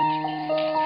Música